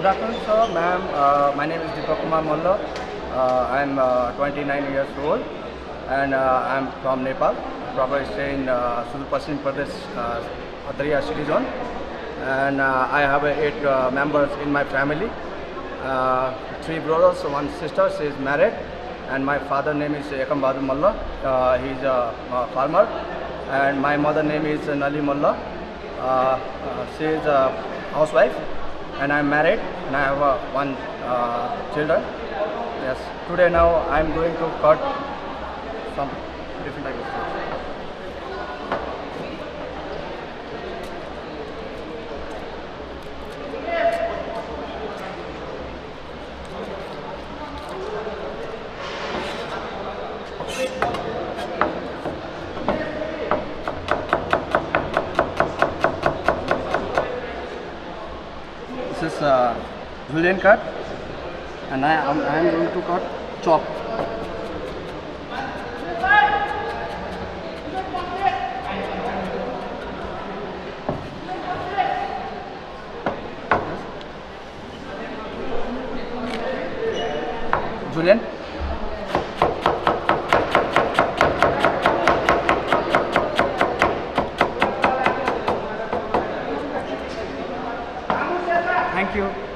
Good afternoon, sir, ma'am. Uh, my name is Deepak Kumar Malla. Uh, I'm uh, 29 years old and uh, I'm from Nepal. Properly stay in uh, Paschim Pradesh, uh, Atariya city zone. And uh, I have eight uh, members in my family. Three brothers, one sister. She is married. And my father name is Ekam Bahadur Malla. Uh, he is a, farmer. And my mother name is Nali uh, she is a housewife and I'm married and I have uh, one uh, children. Yes. Today now I'm going to cut some different type of fruits. This is uh, cut and I am I am going to cut chop. Julienne. Thank you.